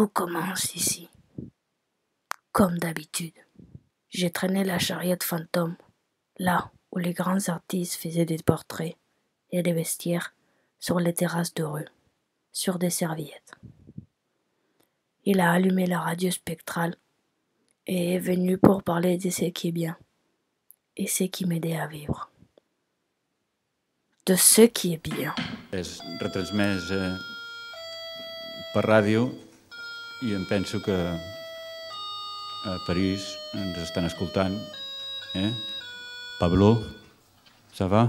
Tout commence ici. Comme d'habitude, j'ai traîné la charrette fantôme, là où les grands artistes faisaient des portraits et des vestiaires sur les terrasses de rue, sur des serviettes. Il a allumé la radio spectrale et est venu pour parler de ce qui est bien et ce qui m'aidait à vivre. De ce qui est bien. És retransmès eh, per i em penso que a París ens estan escoltant. Eh? Pablo, ça va?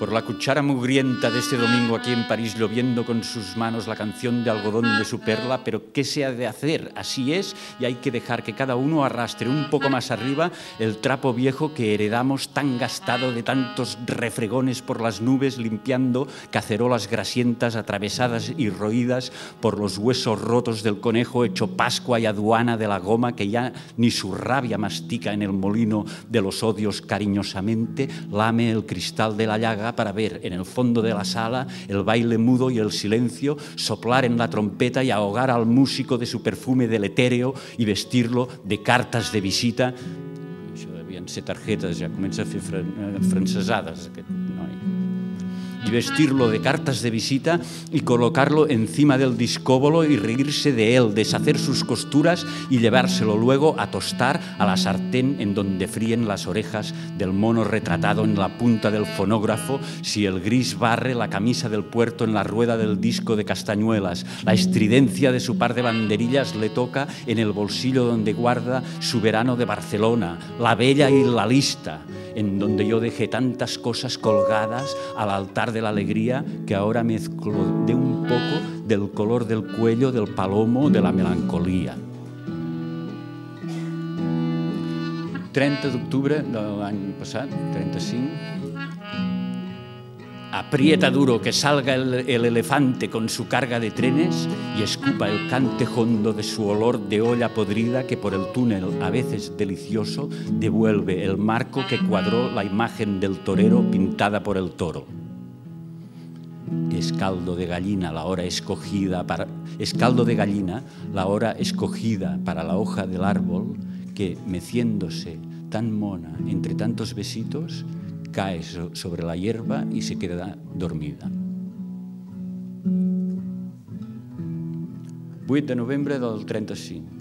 Por la cuchara mugrienta de este domingo aquí en París, lloviendo con sus manos la canción de algodón de su perla, pero ¿qué se ha de hacer? Así es, y hay que dejar que cada uno arrastre un poco más arriba el trapo viejo que heredamos tan gastado de tantos refregones por las nubes, limpiando cacerolas grasientas atravesadas y roídas por los huesos rotos del conejo hecho pascua y aduana de la goma que ya ni su rabia mastica en el molino de los odios cariñosamente, lame el cristal de la llaga para ver en el fondo de la sala el baile mudo y el silencio, soplar en la trompeta y ahogar al músico de su perfume del etéreo y vestirlo de cartas de visita. Això devien ser tarjetes, ja comença a fer fran eh, francesades aquest noi y vestirlo de cartas de visita y colocarlo encima del discóbolo y reírse de él, deshacer sus costuras y llevárselo luego a tostar a la sartén en donde fríen las orejas del mono retratado en la punta del fonógrafo, si el gris barre la camisa del puerto en la rueda del disco de castañuelas, la estridencia de su par de banderillas le toca en el bolsillo donde guarda su verano de Barcelona, la bella y la lista, en donde yo dejé tantas cosas colgadas al altar de la alegría que ahora mezclo de un poco del color del cuello del palomo de la melancolía. 30 d'octubre de l'any passat, 35, Aprieta duro que salga el, el, elefante con su carga de trenes y escupa el cante hondo de su olor de olla podrida que por el túnel, a veces delicioso, devuelve el marco que cuadró la imagen del torero pintada por el toro. Es caldo de gallina la hora escogida para es caldo de gallina la hora escogida para la hoja del árbol que meciéndose tan mona entre tantos besitos cae sobre la hierba y se queda dormida. 8 de novembre del 35.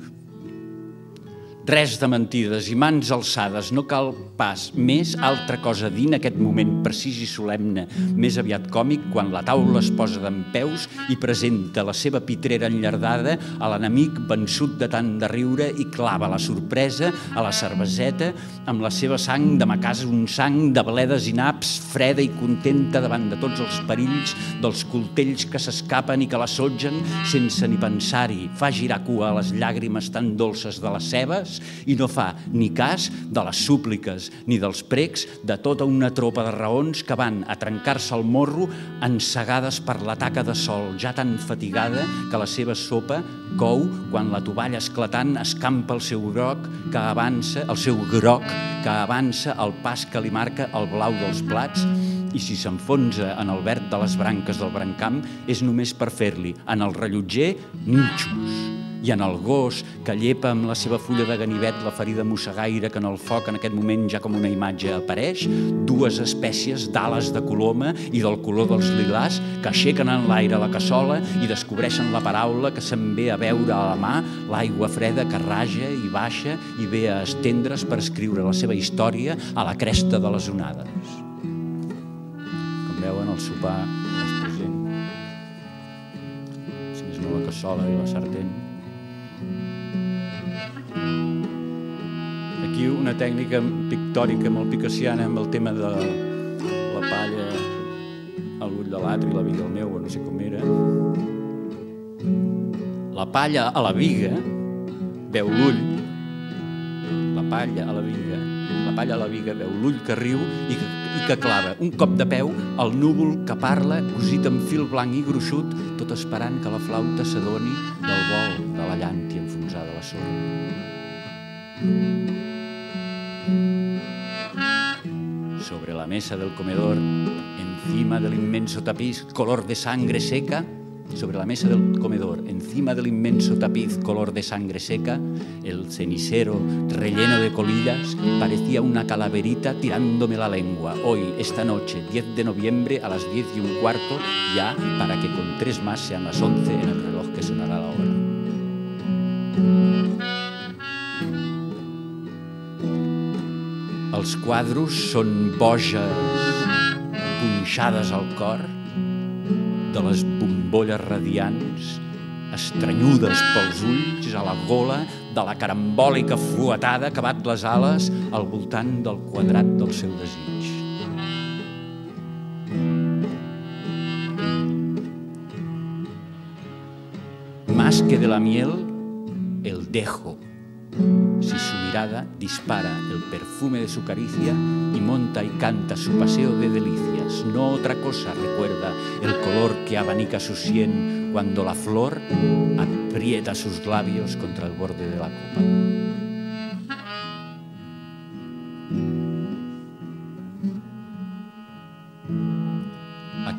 Res de mentides i mans alçades, no cal pas més altra cosa dir en aquest moment precís i solemne, més aviat còmic, quan la taula es posa d'en peus i presenta la seva pitrera enllardada a l'enemic vençut de tant de riure i clava la sorpresa a la cerveseta amb la seva sang de macàs, un sang de bledes i naps, freda i contenta davant de tots els perills dels coltells que s'escapen i que la sotgen sense ni pensar-hi. Fa girar cua a les llàgrimes tan dolces de les cebes i no fa ni cas de les súpliques ni dels precs de tota una tropa de raons que van a trencar-se el morro ensegades per la taca de sol, ja tan fatigada que la seva sopa cou quan la tovalla esclatant escampa el seu groc que avança, el seu groc que avança el pas que li marca el blau dels plats i si s'enfonsa en el verd de les branques del brancamp és només per fer-li en el rellotger nínxols i en el gos que llepa amb la seva fulla de ganivet la ferida mossegaire que en el foc en aquest moment ja com una imatge apareix, dues espècies d'ales de coloma i del color dels lilàs que aixequen en l'aire la cassola i descobreixen la paraula que se'n ve a veure a la mà l'aigua freda que raja i baixa i ve a estendre's per escriure la seva història a la cresta de les onades. Com veuen, el sopar és present. Si més no la cassola i la sartén. Aquí una tècnica pictòrica molt picassiana amb el tema de la palla a l'ull de l'altre i la viga al meu, no sé com era. La palla a la viga veu l'ull, la palla a la viga, la palla a la viga veu l'ull que riu i que, i que clava. Un cop de peu al núvol que parla cosit amb fil blanc i gruixut, tot esperant que la flauta s'adoni del vol Sobre la mesa del comedor, en encima del inmenso tapiz color de sangre seca, sobre la mesa del comedor, encima del inmenso tapiz color de sangre seca, el cenicero relleno de colillas parecía una calaverita tirándome la lengua. Hoy, esta noche, 10 de noviembre, a las 10 y un cuarto, ya para que con tres más sean las 11 en el reloj que sonará la hora. Els quadros són boges punxades al cor de les bombolles radiants, estranyudes pels ulls, a la gola de la carambòlica fuetada que bat les ales al voltant del quadrat del seu desig. Más que de la miel, el dejo. Si su mirada dispara el perfume de su caricia y monta y canta su paseo de delicias, no otra cosa recuerda el color que abanica su sien cuando la flor aprieta sus labios contra el borde de la copa.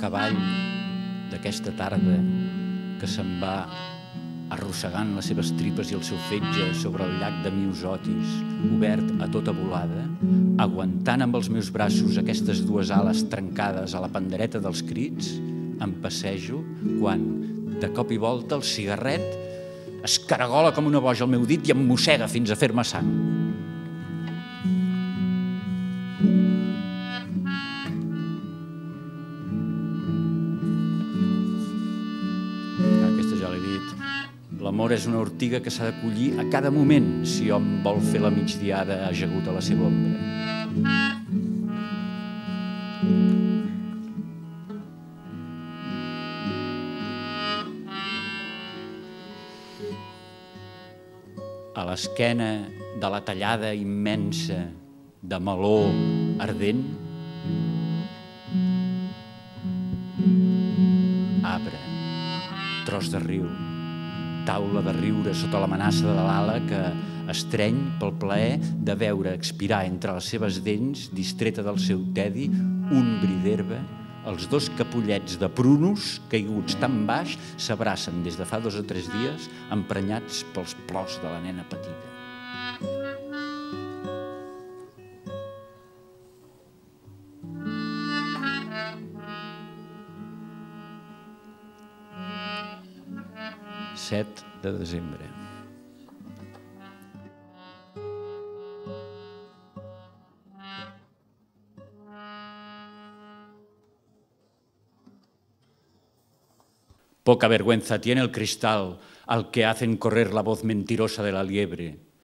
Cavall d'aquesta tarda que se'n va arrossegant les seves tripes i el seu fetge sobre el llac de Miosotis, obert a tota volada, aguantant amb els meus braços aquestes dues ales trencades a la pandereta dels crits, em passejo quan, de cop i volta, el cigarret es caragola com una boja al meu dit i em mossega fins a fer-me sang. L'amor és una ortiga que s'ha de collir a cada moment si hom vol fer la migdiada ajagut a la seva ombra. A l'esquena de la tallada immensa de meló ardent, arbre, tros de riu, taula de riure sota l'amenaça de l'ala que estreny pel plaer de veure expirar entre les seves dents, distreta del seu tedi, un bri d'herba, els dos capullets de prunos caiguts tan baix s'abracen des de fa dos o tres dies emprenyats pels plors de la nena petita. Set de desembre. Poca vergüenza tiene el cristal al que hacen correr la voz mentirosa de la liebre.